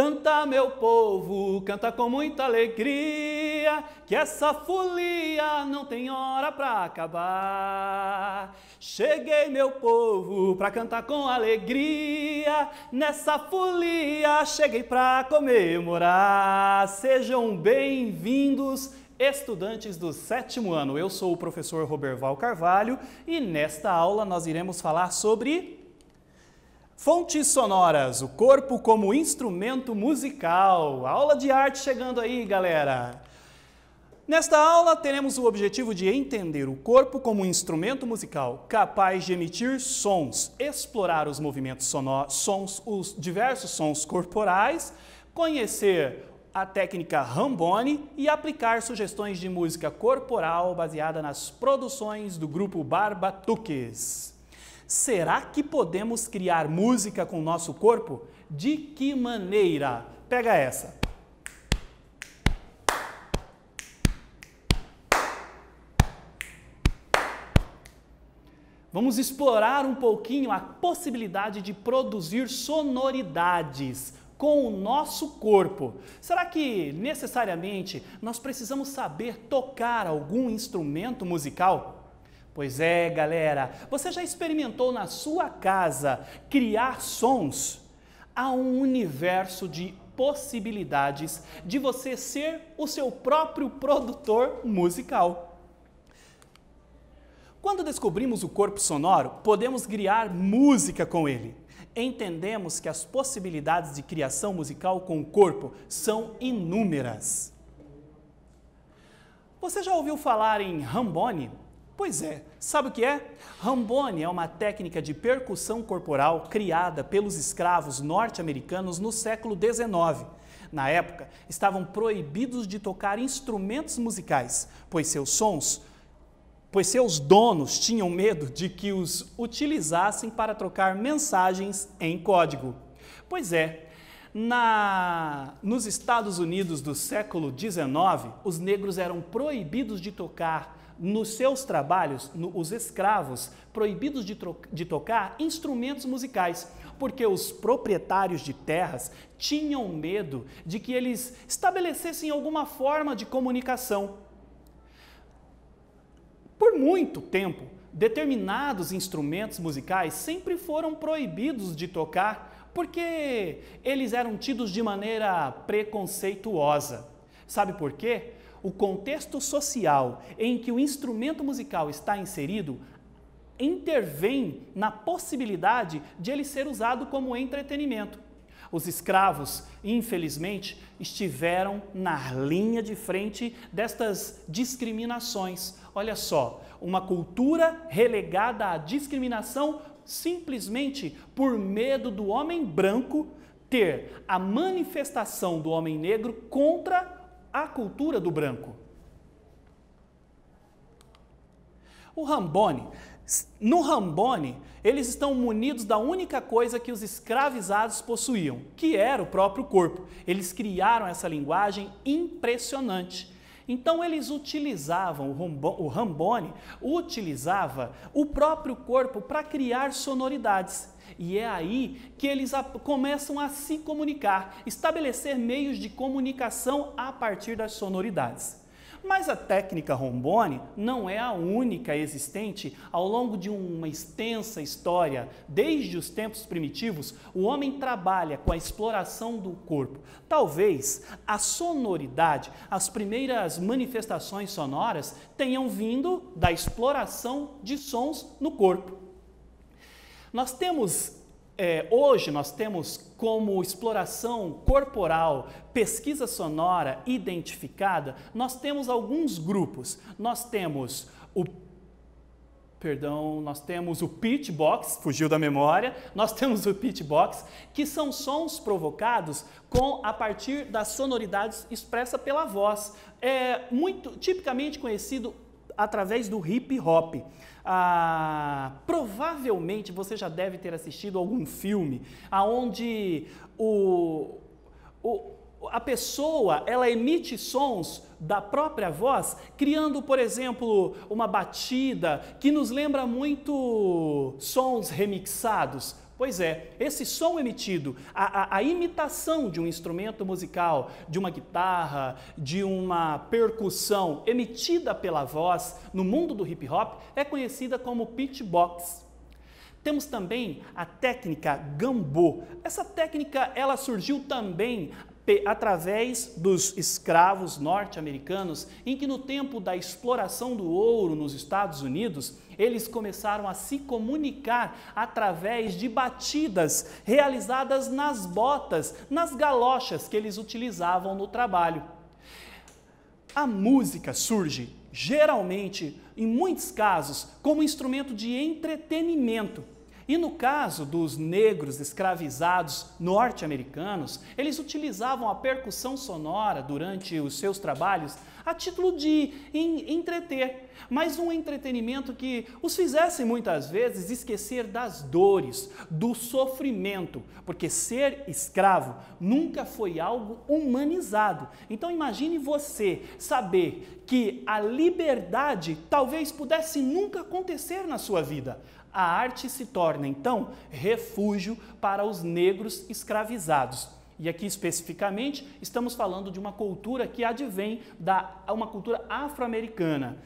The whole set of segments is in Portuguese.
Canta, meu povo, canta com muita alegria, que essa folia não tem hora para acabar. Cheguei, meu povo, para cantar com alegria, nessa folia cheguei para comemorar. Sejam bem-vindos estudantes do sétimo ano. Eu sou o professor Roberval Carvalho e nesta aula nós iremos falar sobre Fontes sonoras, o corpo como instrumento musical. Aula de arte chegando aí, galera. Nesta aula teremos o objetivo de entender o corpo como um instrumento musical capaz de emitir sons, explorar os movimentos sonoros, sons, os diversos sons corporais, conhecer a técnica Rambone e aplicar sugestões de música corporal baseada nas produções do grupo Barbatuques. Será que podemos criar música com o nosso corpo? De que maneira? Pega essa. Vamos explorar um pouquinho a possibilidade de produzir sonoridades com o nosso corpo. Será que necessariamente nós precisamos saber tocar algum instrumento musical? Pois é, galera, você já experimentou na sua casa criar sons? Há um universo de possibilidades de você ser o seu próprio produtor musical. Quando descobrimos o corpo sonoro, podemos criar música com ele. Entendemos que as possibilidades de criação musical com o corpo são inúmeras. Você já ouviu falar em Rambone? Pois é, sabe o que é? Rambone é uma técnica de percussão corporal criada pelos escravos norte-americanos no século XIX. Na época, estavam proibidos de tocar instrumentos musicais, pois seus sons, pois seus donos tinham medo de que os utilizassem para trocar mensagens em código. Pois é, na, nos Estados Unidos do século XIX, os negros eram proibidos de tocar nos seus trabalhos, no, os escravos, proibidos de, de tocar instrumentos musicais, porque os proprietários de terras tinham medo de que eles estabelecessem alguma forma de comunicação. Por muito tempo, determinados instrumentos musicais sempre foram proibidos de tocar porque eles eram tidos de maneira preconceituosa. Sabe por quê? O contexto social em que o instrumento musical está inserido intervém na possibilidade de ele ser usado como entretenimento. Os escravos, infelizmente, estiveram na linha de frente destas discriminações. Olha só, uma cultura relegada à discriminação simplesmente por medo do homem branco ter a manifestação do homem negro contra a cultura do branco. O Rambone, no Rambone, eles estão munidos da única coisa que os escravizados possuíam, que era o próprio corpo. Eles criaram essa linguagem impressionante. Então eles utilizavam, o Rambone utilizava o próprio corpo para criar sonoridades. E é aí que eles começam a se comunicar, estabelecer meios de comunicação a partir das sonoridades. Mas a técnica Rombone não é a única existente ao longo de uma extensa história. Desde os tempos primitivos, o homem trabalha com a exploração do corpo. Talvez a sonoridade, as primeiras manifestações sonoras tenham vindo da exploração de sons no corpo. Nós temos, é, hoje, nós temos como exploração corporal, pesquisa sonora identificada, nós temos alguns grupos. Nós temos o perdão, nós temos o pitch box, fugiu da memória, nós temos o pitch box, que são sons provocados com a partir das sonoridades expressa pela voz. É muito tipicamente conhecido através do hip hop. Ah, provavelmente você já deve ter assistido algum filme aonde o, o, a pessoa ela emite sons da própria voz, criando, por exemplo, uma batida que nos lembra muito sons remixados. Pois é, esse som emitido, a, a, a, imitação de um instrumento musical, de uma guitarra, de uma percussão emitida pela voz no mundo do hip hop é conhecida como pitch box. Temos também a técnica gambô. Essa técnica ela surgiu também através dos escravos norte-americanos, em que no tempo da exploração do ouro nos Estados Unidos, eles começaram a se comunicar através de batidas realizadas nas botas, nas galochas que eles utilizavam no trabalho. A música surge geralmente, em muitos casos, como instrumento de entretenimento. E no caso dos negros escravizados norte-americanos, eles utilizavam a percussão sonora durante os seus trabalhos a título de entreter, mas um entretenimento que os fizesse muitas vezes esquecer das dores, do sofrimento, porque ser escravo nunca foi algo humanizado. Então imagine você saber que a liberdade talvez pudesse nunca acontecer na sua vida. A arte se torna então refúgio para os negros escravizados. E aqui especificamente estamos falando de uma cultura que advém da uma cultura afro-americana.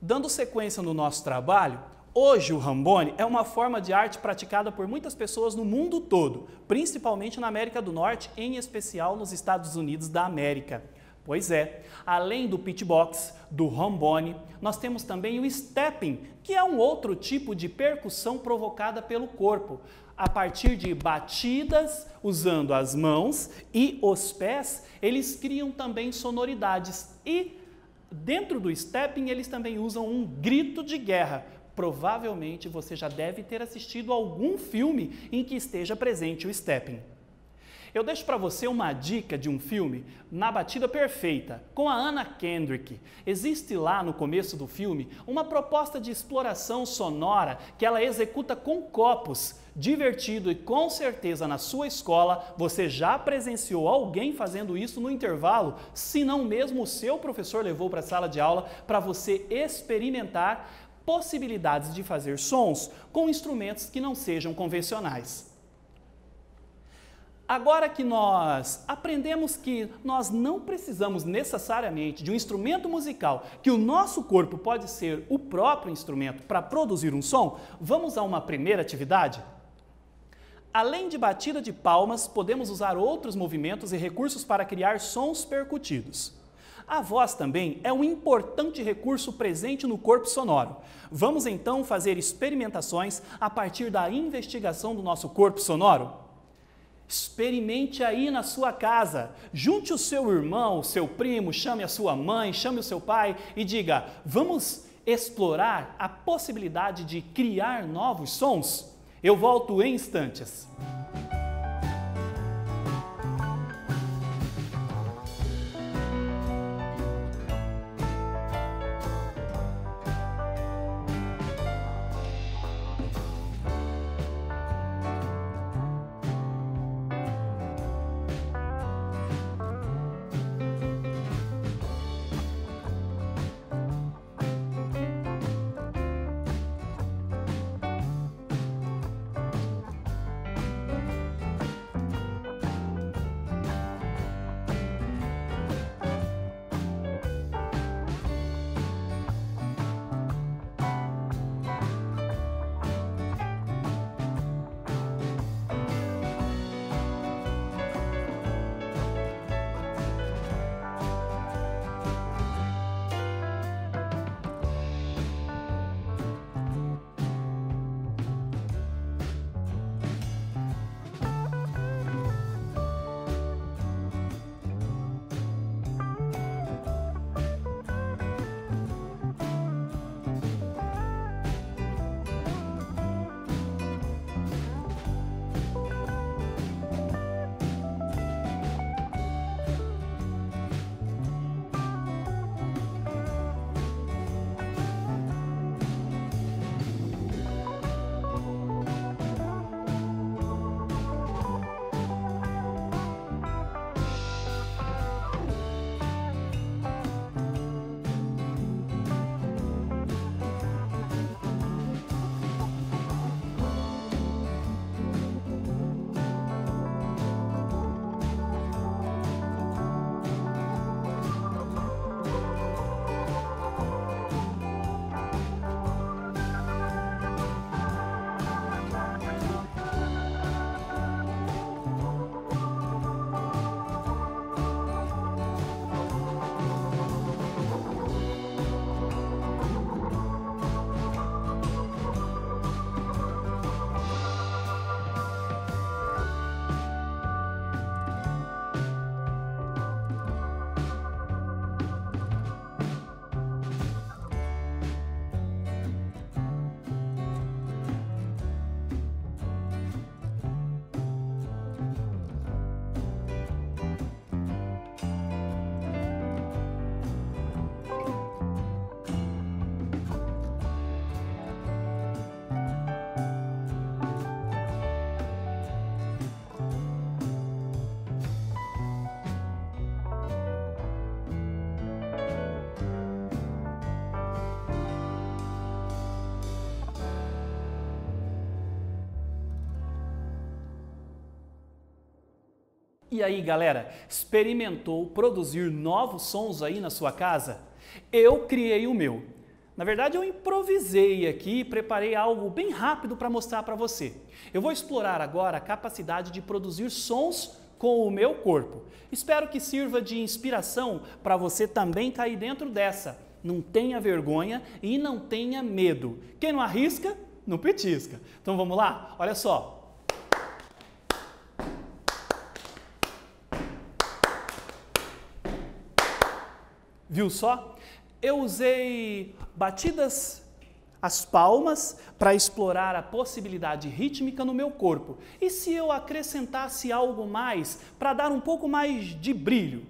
Dando sequência no nosso trabalho, hoje o Rambone é uma forma de arte praticada por muitas pessoas no mundo todo, principalmente na América do Norte, em especial nos Estados Unidos da América. Pois é, além do pitbox, do rombone, nós temos também o stepping, que é um outro tipo de percussão provocada pelo corpo, a partir de batidas usando as mãos e os pés, eles criam também sonoridades e dentro do stepping eles também usam um grito de guerra. Provavelmente você já deve ter assistido algum filme em que esteja presente o stepping. Eu deixo para você uma dica de um filme, Na Batida Perfeita, com a Anna Kendrick. Existe lá no começo do filme uma proposta de exploração sonora que ela executa com copos. Divertido e com certeza na sua escola você já presenciou alguém fazendo isso no intervalo, se não mesmo o seu professor levou para a sala de aula para você experimentar possibilidades de fazer sons com instrumentos que não sejam convencionais. Agora que nós aprendemos que nós não precisamos necessariamente de um instrumento musical, que o nosso corpo pode ser o próprio instrumento para produzir um som, vamos a uma primeira atividade? Além de batida de palmas, podemos usar outros movimentos e recursos para criar sons percutidos. A voz também é um importante recurso presente no corpo sonoro. Vamos então fazer experimentações a partir da investigação do nosso corpo sonoro? Experimente aí na sua casa. Junte o seu irmão, o seu primo, chame a sua mãe, chame o seu pai e diga: vamos explorar a possibilidade de criar novos sons? Eu volto em instantes. E aí, galera, experimentou produzir novos sons aí na sua casa? Eu criei o meu. Na verdade, eu improvisei aqui e preparei algo bem rápido para mostrar para você. Eu vou explorar agora a capacidade de produzir sons com o meu corpo. Espero que sirva de inspiração para você também cair dentro dessa. Não tenha vergonha e não tenha medo. Quem não arrisca, não petisca. Então vamos lá? Olha só. Viu só? Eu usei batidas as palmas para explorar a possibilidade rítmica no meu corpo. E se eu acrescentasse algo mais para dar um pouco mais de brilho?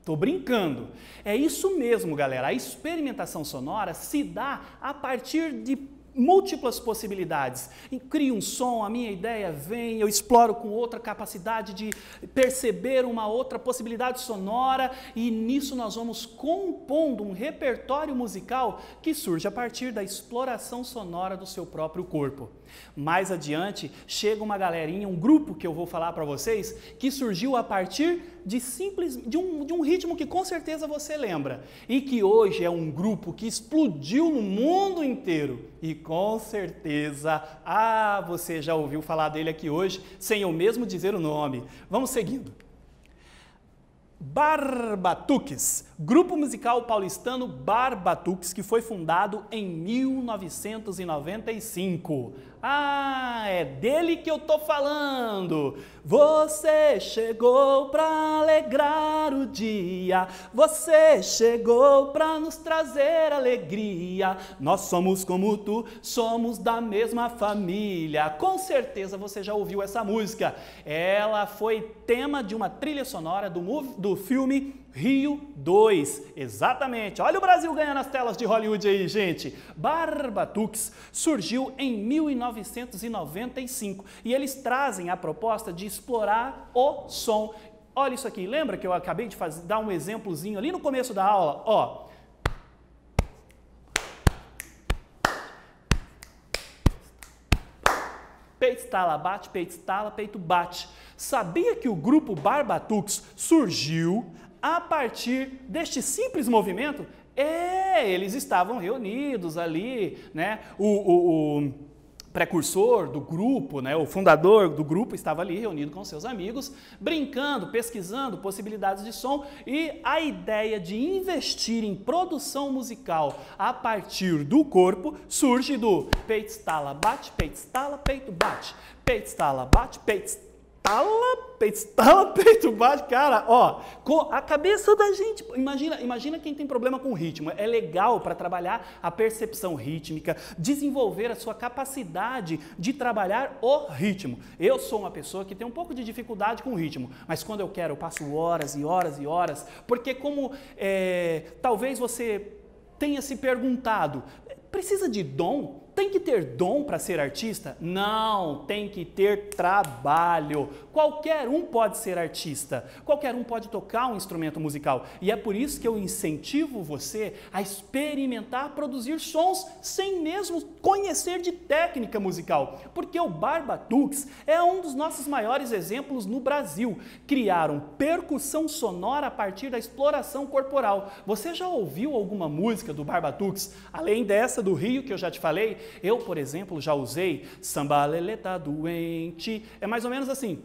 Estou brincando. É isso mesmo, galera. A experimentação sonora se dá a partir de múltiplas possibilidades. Crio um som, a minha ideia vem, eu exploro com outra capacidade de perceber uma outra possibilidade sonora e nisso nós vamos compondo um repertório musical que surge a partir da exploração sonora do seu próprio corpo. Mais adiante, chega uma galerinha, um grupo que eu vou falar para vocês, que surgiu a partir de simples de um, de um ritmo que com certeza você lembra e que hoje é um grupo que explodiu no mundo inteiro e com certeza, ah, você já ouviu falar dele aqui hoje sem eu mesmo dizer o nome. Vamos seguindo. Barbatuques, grupo musical paulistano Barbatuques, que foi fundado em 1995. Ah, é dele que eu tô falando. Você chegou para alegrar o dia. Você chegou para nos trazer alegria. Nós somos como tu, somos da mesma família. Com certeza você já ouviu essa música. Ela foi tema de uma trilha sonora do, do filme Rio 2, exatamente. Olha o Brasil ganhando as telas de Hollywood aí, gente. Barbatux surgiu em 1995 e eles trazem a proposta de explorar o som. Olha isso aqui, lembra que eu acabei de fazer, dar um exemplozinho ali no começo da aula? Ó, peito estala, bate, peito estala, peito bate. Sabia que o grupo Barbatux surgiu a partir deste simples movimento, é, eles estavam reunidos ali, né? O, o, o, precursor do grupo, né? o fundador do grupo estava ali reunido com seus amigos, brincando, pesquisando possibilidades de som e a ideia de investir em produção musical a partir do corpo surge do peito estala, bate, peito estala, peito bate, peito estala, bate, peito estala, peito, estala, peito baixo, cara, ó, a cabeça da gente, imagina, imagina quem tem problema com ritmo, é legal para trabalhar a percepção rítmica, desenvolver a sua capacidade de trabalhar o ritmo. Eu sou uma pessoa que tem um pouco de dificuldade com o ritmo, mas quando eu quero, eu passo horas e horas e horas, porque como é, talvez você tenha se perguntado, precisa de dom? Tem que ter dom para ser artista? Não, tem que ter trabalho. Qualquer um pode ser artista, qualquer um pode tocar um instrumento musical. E é por isso que eu incentivo você a experimentar produzir sons sem mesmo conhecer de técnica musical. Porque o Barbatux é um dos nossos maiores exemplos no Brasil. Criaram percussão sonora a partir da exploração corporal. Você já ouviu alguma música do Barbatux? Além dessa do Rio que eu já te falei, eu, por exemplo, já usei samba lelê tá doente. É mais ou menos assim.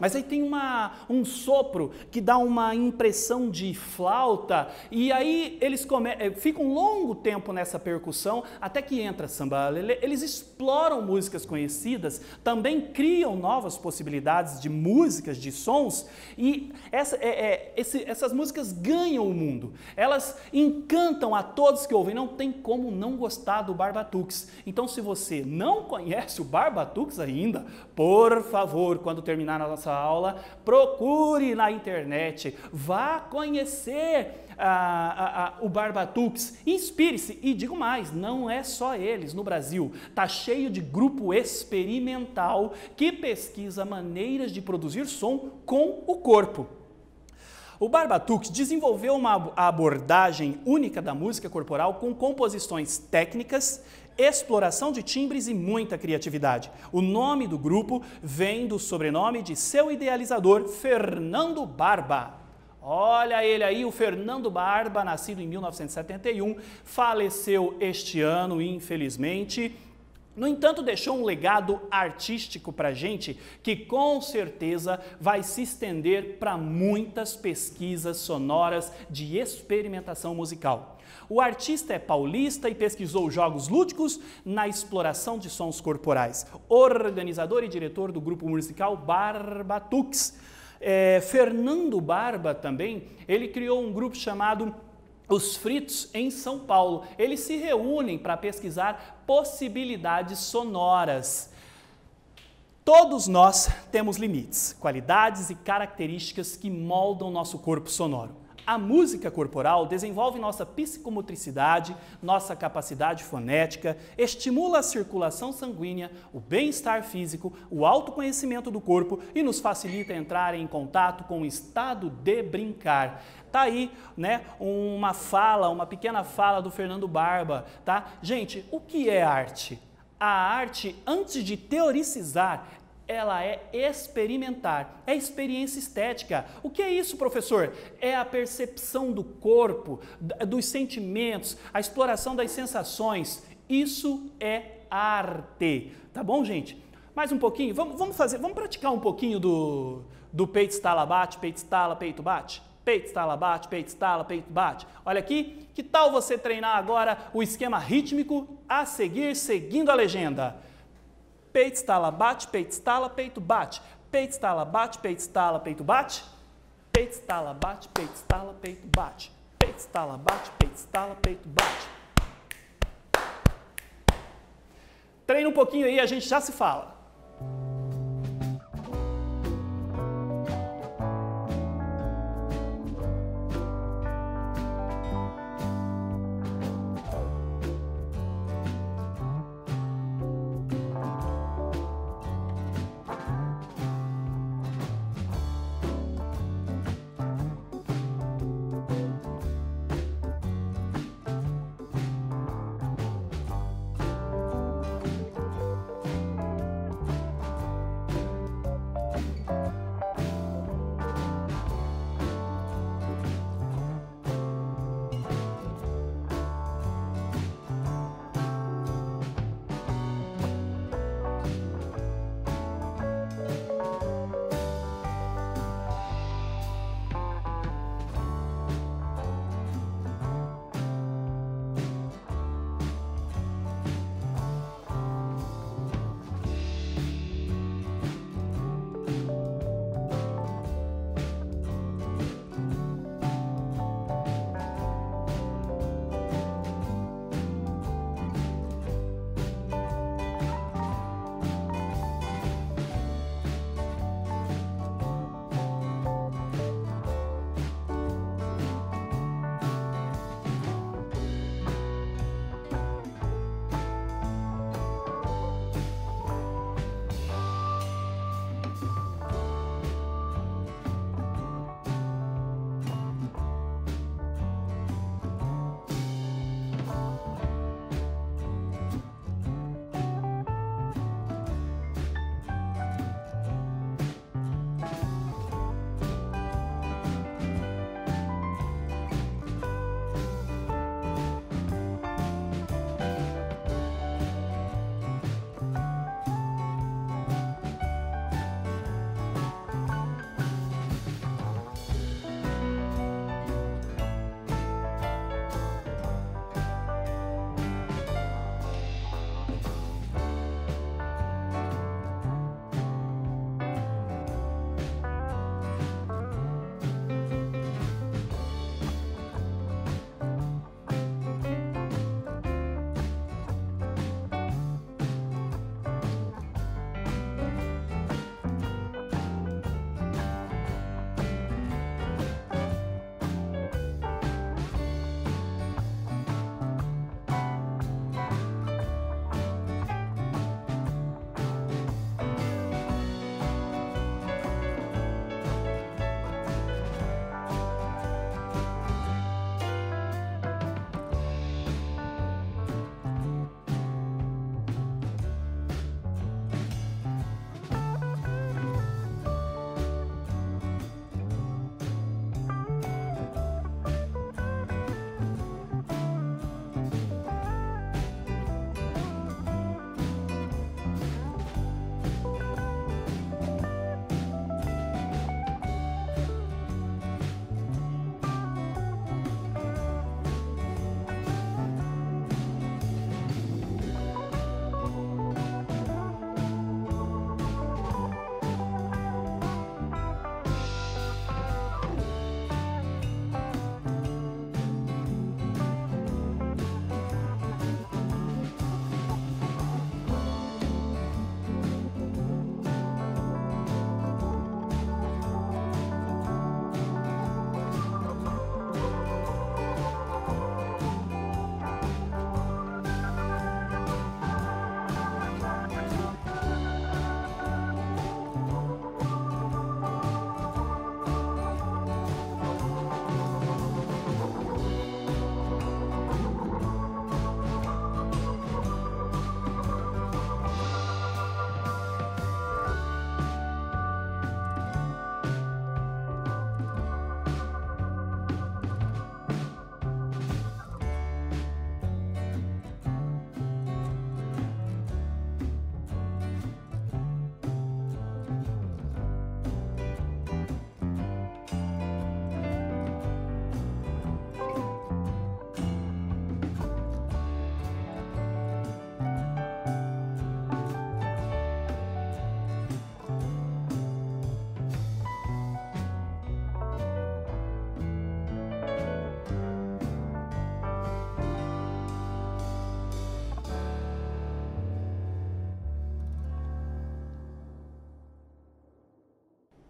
Mas aí tem uma, um sopro que dá uma impressão de flauta, e aí eles come, eh, ficam um longo tempo nessa percussão até que entra samba lelê. Eles exploram músicas conhecidas, também criam novas possibilidades de músicas, de sons, e essa, é, é, esse, essas músicas ganham o mundo. Elas encantam a todos que ouvem. Não tem como não gostar do Barbatux. Então, se você não conhece o Barbatux ainda, por favor, quando terminar a nossa aula, procure na internet, vá conhecer ah, ah, o Barbatux, inspire-se e digo mais, não é só eles no Brasil, tá cheio de grupo experimental que pesquisa maneiras de produzir som com o corpo. O Barbatux desenvolveu uma abordagem única da música corporal com composições técnicas, exploração de timbres e muita criatividade. O nome do grupo vem do sobrenome de seu idealizador, Fernando Barba. Olha ele aí, o Fernando Barba, nascido em 1971, faleceu este ano, infelizmente. No entanto, deixou um legado artístico para a gente que com certeza vai se estender para muitas pesquisas sonoras de experimentação musical. O artista é paulista e pesquisou jogos lúdicos na exploração de sons corporais. Organizador e diretor do grupo musical Barbatux. É, Fernando Barba também, ele criou um grupo chamado os fritos em São Paulo. Eles se reúnem para pesquisar possibilidades sonoras. Todos nós temos limites, qualidades e características que moldam nosso corpo sonoro. A música corporal desenvolve nossa psicomotricidade, nossa capacidade fonética, estimula a circulação sanguínea, o bem-estar físico, o autoconhecimento do corpo e nos facilita entrar em contato com o estado de brincar. Tá aí, né, uma fala, uma pequena fala do Fernando Barba, tá? Gente, o que é arte? A arte, antes de teoricizar, ela é experimentar, é experiência estética. O que é isso, professor? É a percepção do corpo, dos sentimentos, a exploração das sensações. Isso é arte, tá bom, gente? Mais um pouquinho, vamos, vamos fazer, vamos praticar um pouquinho do, do peito estala bate, peito estala, peito bate? Peito estala bate, peito estala, peito bate. Olha aqui, que tal você treinar agora o esquema rítmico a seguir, seguindo a legenda? Peito estala, bate, peito estala, peito bate. Peito estala, bate, peito estala, peito bate. Peito estala, bate, peito estala, peito bate. Peito estala, bate, peito estala, peito bate. Treina um pouquinho aí, a gente já se fala.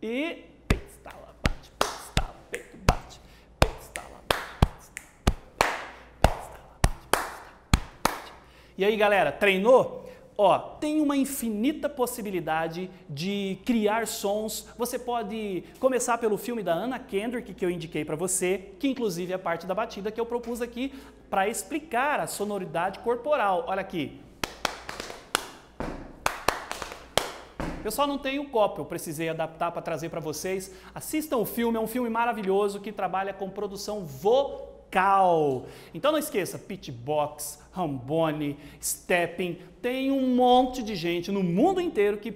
E peito estala, bate, peito estala, peito bate, peito estala, bate. E aí, galera, treinou? Ó, tem uma infinita possibilidade de criar sons. Você pode começar pelo filme da Anna Kendrick que eu indiquei para você, que inclusive é parte da batida que eu propus aqui para explicar a sonoridade corporal. Olha aqui. Eu só não tenho copo, eu precisei adaptar para trazer para vocês. Assistam o filme, é um filme maravilhoso que trabalha com produção vocal. Então não esqueça, pitchbox, Rambone, Stepping, tem um monte de gente no mundo inteiro que,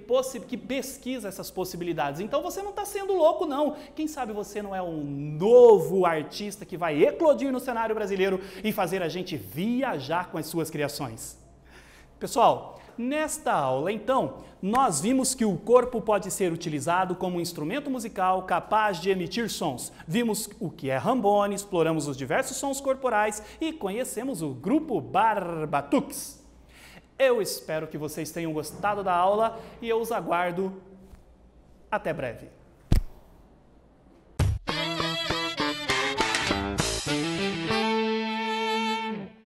que pesquisa essas possibilidades. Então você não está sendo louco, não. Quem sabe você não é um novo artista que vai eclodir no cenário brasileiro e fazer a gente viajar com as suas criações. Pessoal, nesta aula, então, nós vimos que o corpo pode ser utilizado como um instrumento musical capaz de emitir sons. Vimos o que é rambone, exploramos os diversos sons corporais e conhecemos o grupo Barbatux. Eu espero que vocês tenham gostado da aula e eu os aguardo até breve.